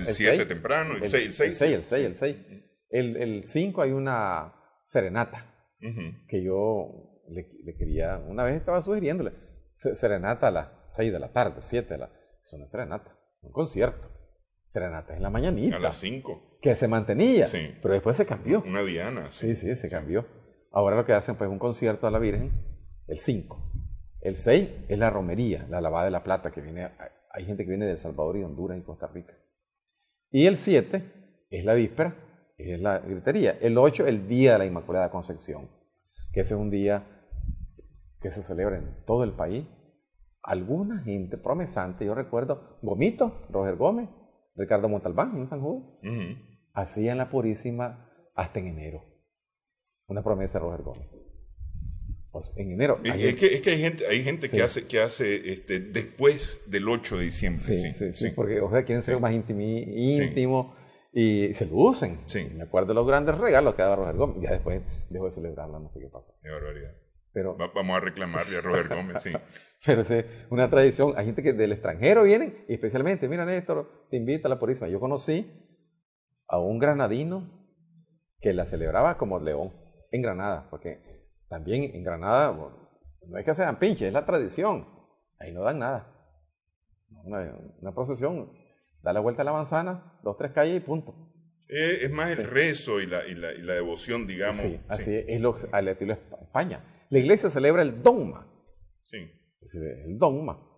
7 temprano, el 6. El 6, el 6, el 6. El 5 hay una serenata que yo le, quería, una vez estaba sugiriéndole, serenata a las 6 de la tarde, 7 de la Es una serenata, un concierto. Serenata es la mañanita. A las 5. Que se mantenía, sí. pero después se cambió. Una diana. Sí, sí, se cambió. Ahora lo que hacen pues un concierto a la Virgen, el 5. El 6 es la romería, la lavada de la plata, que viene, hay gente que viene de El Salvador y Honduras y Costa Rica. Y el 7 es la víspera, es la gritería. El 8 el día de la Inmaculada Concepción, que ese es un día que se celebra en todo el país. Alguna gente promesante, yo recuerdo, Gomito, Roger Gómez, Ricardo Montalbán en San Juan, hacían la Purísima hasta en enero una promesa de Roger Gómez. Pues, en enero. Es, que, es, que, hay gente, hay gente que hace, que hace este, después del 8 de diciembre. Sí, sí, sí, porque o sea, quieren ser más íntimo y se lucen. Me acuerdo de los grandes regalos que daba Roger Gómez. Ya después dejó de celebrarla, no sé qué pasó. Qué barbaridad. Pero, vamos a reclamarle a Roger Gómez, sí. Pero es una tradición. Hay gente que del extranjero vienen, y especialmente, mira Néstor, te invita a la Purísima. Yo conocí a un granadino que la celebraba como león en Granada, porque también en Granada no es que sean pinches, es la tradición. Ahí no dan nada. Una, procesión, da la vuelta a la manzana, dos, tres calles y punto. Eh, es más el rezo y la, y, la, y la, devoción, digamos. Sí, así es, lo, al estilo España. La iglesia celebra el dogma. Sí. Es decir, el dogma.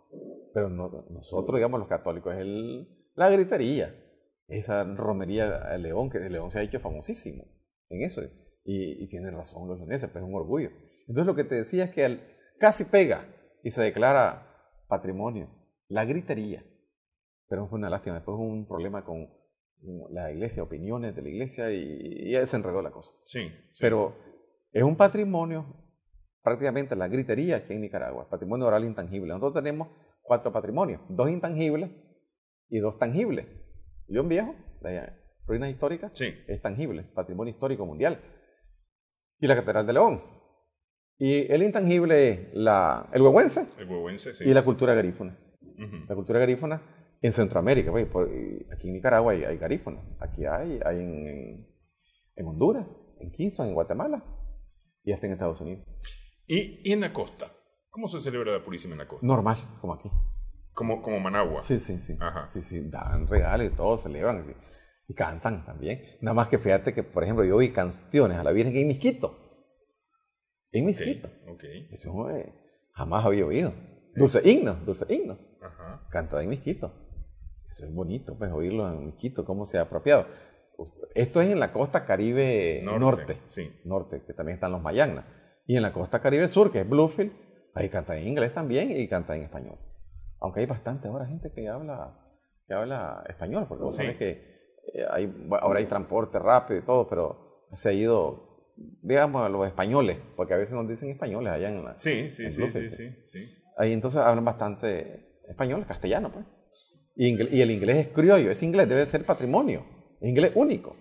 Pero nosotros, digamos, los católicos, es el, la gritería. Esa romería de León, que de León se ha hecho famosísimo en eso. Y, tienen razón los leoneses, pero es un orgullo. Entonces lo que te decía es que casi pega y se declara patrimonio. La gritería. Pero fue una lástima. Después hubo un problema con la iglesia, opiniones de la iglesia y, ya se enredó la cosa. Sí, Pero es un patrimonio, prácticamente la gritería aquí en Nicaragua, patrimonio oral intangible. Nosotros tenemos cuatro patrimonios, dos intangibles y dos tangibles. León Viejo, la ruina histórica, es tangible, patrimonio histórico mundial y la Catedral de León. Y el intangible es la, el huehuense, sí. y la cultura garífuna. La cultura garífuna en Centroamérica, pues, aquí en Nicaragua hay, hay garífuna, aquí hay, hay en, en, Honduras, en Kingston, en Guatemala y hasta en Estados Unidos. ¿Y, ¿Y, en la costa? ¿Cómo se celebra la Purísima en la costa? Normal, como aquí. Como, como Managua. Sí, sí, sí. Sí, sí, dan regalos y todo, celebran. Y cantan también. Nada más que fíjate que, por ejemplo, yo oí canciones a la Virgen en Misquito. En Misquito. Okay, Eso eh, jamás había oído. Dulce himno, dulce himno. Ajá. Cantada en Misquito. Eso es bonito, pues, oírlo en Misquito, cómo se ha apropiado. Esto es en la costa caribe norte, sí. norte, que también están los Mayagnas. Y en la costa caribe sur, que es Bluefield, ahí canta en inglés también y canta en español. Aunque hay bastante ahora gente que habla, que habla español, porque vos sabés que eh, ahora hay transporte rápido y todo, pero se ha ido, digamos, a los españoles, porque a veces nos dicen españoles allá en la... Sí, sí, sí, sí, sí, Ahí entonces hablan bastante español, castellano, pues. Y, el inglés es criollo, ese inglés debe ser patrimonio, es inglés único,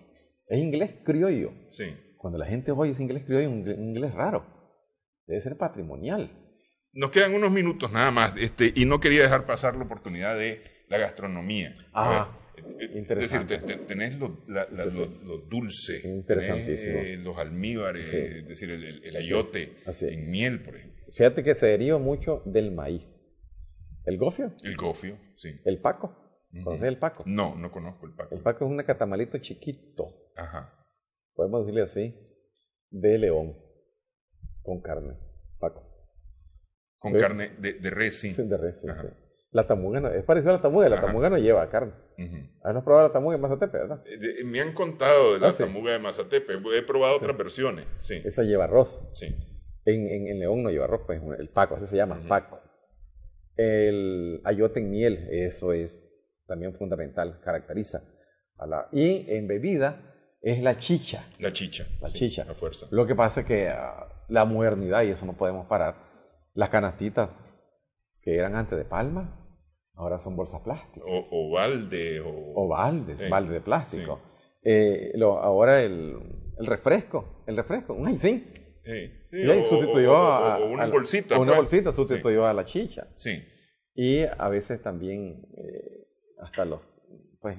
es inglés criollo. Sí. Cuando la gente oye ese inglés criollo, un inglés raro, debe ser patrimonial. Nos quedan unos minutos nada más, este, y no quería dejar pasar la oportunidad de la gastronomía. Ah. Interesante. Es decir, tenés lo, dulce, Interesantísimo. los almíbares, es decir, el, ayote en miel, por ejemplo. Fíjate que se deriva mucho del maíz. ¿El gofio? El gofio, sí. ¿El paco? ¿Conoces el paco? No, no conozco el paco. El paco es un catamalito chiquito. Ajá. Podemos decirle así, de león, con carne, paco. Con carne de, de res, sí. de res, sí, La tamuga no, es parecido a la tamuga, la tamuga no lleva carne. ¿Has probado la tamuga de Mazatepe, verdad? Eh, me han contado de la ah, tamuga de Mazatepe, he probado otras versiones, sí. Esa lleva arroz. Sí. En, en, León no lleva arroz, pues el paco, así se llama, paco. El ayote en miel, eso es también fundamental, caracteriza. A la, y en bebida es la chicha. La chicha. La chicha. La fuerza. Lo que pasa es que ah, la modernidad, y eso no podemos parar, las canastitas que eran antes de palma, ahora son bolsas plásticas. O, balde. O, o baldes, balde de plástico. Eh, lo, ahora el, el, refresco, el refresco, un. Sí, sustituyó a, una bolsita. Una pues. bolsita sustituyó a la chicha. Sí. Y a veces también eh, hasta los, pues,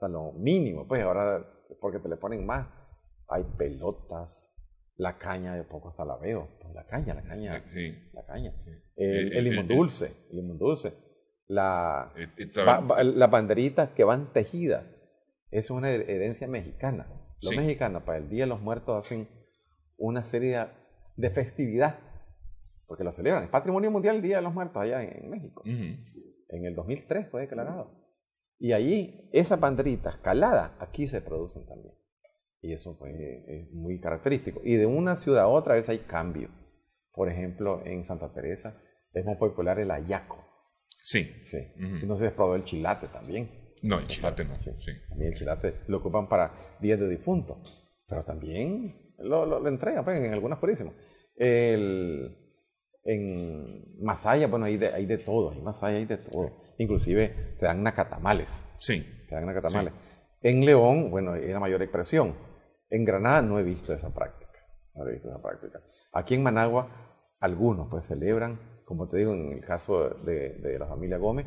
hasta lo mínimo, pues ahora, porque te le ponen más, hay pelotas, la caña de poco hasta la veo, pues, la caña, la caña, sí. la caña, el, el, limón dulce, el limón dulce, la, las banderitas que van tejidas, es una herencia mexicana. Los mexicanos para el Día de los Muertos hacen una serie de festividad, porque lo celebran. Es Patrimonio Mundial el Día de los Muertos allá en, México. En el 2003 fue declarado. Y ahí esas banderitas caladas aquí se producen también. Y eso pues, es muy característico. Y de una ciudad a otra a veces hay cambio. Por ejemplo, en Santa Teresa es muy popular el ayaco. Sí. Sí. No se probó el chilate también. No, el chilate no. Sí. También el chilate lo ocupan para días de difunto. Pero también lo, lo, entregan pues, en algunas purísimas. El, en Masaya, bueno, hay de, hay de todo, en Masaya hay de todo. Inclusive te dan nacatamales. Sí. Te dan nacatamales. En León, bueno, hay la mayor expresión. En Granada no he visto esa práctica. No he visto esa práctica. Aquí en Managua, algunos pues celebran, como te digo, en el caso de, de la familia Gómez,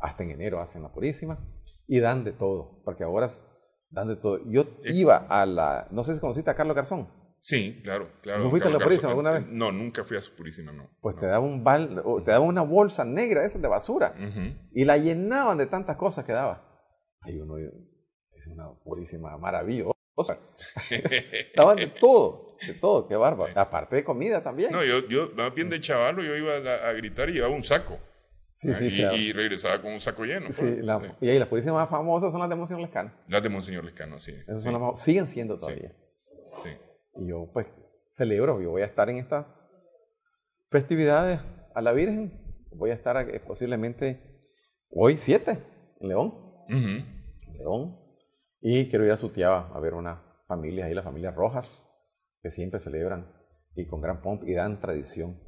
hasta en enero hacen la purísima y dan de todo, porque ahora dan todo. Yo iba a la, no sé si conociste a Carlos Garzón. Sí, claro, claro. ¿No fuiste a la Purísima alguna vez? No, nunca fui a su Purísima, no. Pues te daba un bal, te daba una bolsa negra esa de basura y la llenaban de tantas cosas que daba. Ay, uno es una Purísima maravillosa. Daban de todo, de todo, qué bárbaro. Aparte de comida también. No, yo, yo más bien de chavalo, yo iba a, a gritar y llevaba un saco. Sí, sí, y, regresaba con un saco lleno. Sí, pues. y ahí las purísimas más famosas son las de Monseñor Lescano. Las de Monseñor Lescano, sí. Esas son las siguen siendo todavía. Sí. Y yo, pues, celebro, yo voy a estar en estas festividades a la Virgen. Voy a estar eh, posiblemente hoy, 7, en León. León. Y quiero ir a Sutiaba a ver una familia ahí, las familias rojas, que siempre celebran y con gran pompa y dan tradición.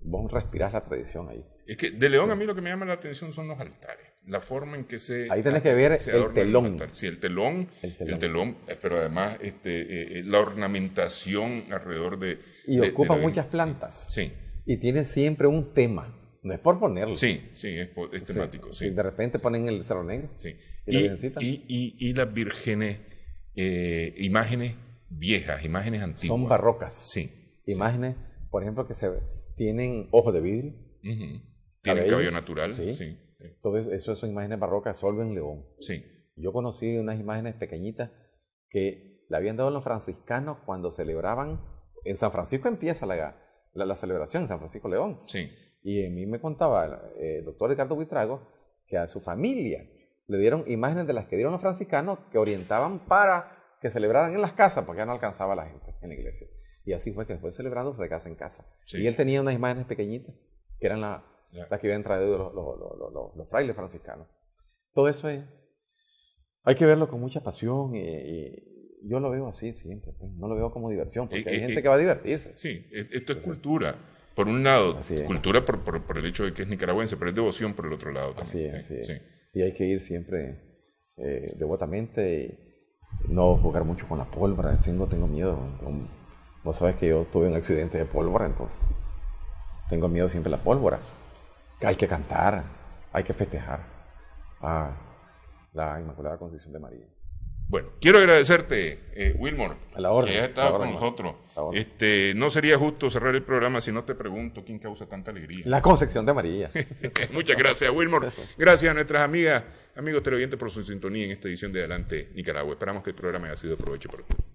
Vos respirás la tradición ahí. Es que de León a mí lo que me llama la atención son los altares. La forma en que se. Ahí tenés que ver el telón. Sí, el telón. El telón. Eh, pero además este, eh, eh, la ornamentación alrededor de. Y ocupa muchas plantas. Sí. Y tiene siempre un tema. No es por ponerlo. Sí, sí, es, temático. Sí, de repente ponen el cerro negro. Sí. Y, y, y, las vírgenes, imágenes viejas, imágenes antiguas. Son barrocas. Sí. Imágenes, por ejemplo, que se tienen ojos de vidrio. Tienen cabello, natural, sí. Entonces, eso son imágenes barrocas solo en León. Sí. Yo conocí unas imágenes pequeñitas que le habían dado los franciscanos cuando celebraban. En San Francisco empieza la, la, celebración, en San Francisco León. Sí. Y a mí me contaba eh, el doctor Ricardo Buitrago que a su familia le dieron imágenes de las que dieron los franciscanos que orientaban para que celebraran en las casas, porque ya no alcanzaba la gente en la iglesia. Y así fue que después celebrando de casa en casa. Y él tenía unas imágenes pequeñitas que eran las que habían traído los, los, frailes franciscanos. Todo eso es, hay que verlo con mucha pasión y, yo lo veo así siempre, pues. no lo veo como diversión, porque hay gente que va a divertirse. Sí, e, esto es cultura. Por un lado, cultura por, por, el hecho de que es nicaragüense, pero es devoción por el otro lado también. Así es, Y hay que ir siempre eh, devotamente y no jugar mucho con la pólvora. Tengo, tengo miedo. Vos sabes que yo tuve un accidente de pólvora, entonces tengo miedo siempre de la pólvora hay que cantar, hay que festejar a la Inmaculada Concepción de María. Bueno, quiero agradecerte, eh, Wilmore, que has estado con nosotros. Este, no sería justo cerrar el programa si no te pregunto quién causa tanta alegría. La Concepción de María. Muchas gracias, Wilmore. Gracias a nuestras amigas, amigos televidentes por su sintonía en esta edición de Adelante Nicaragua. Esperamos que el programa haya sido de provecho para ustedes.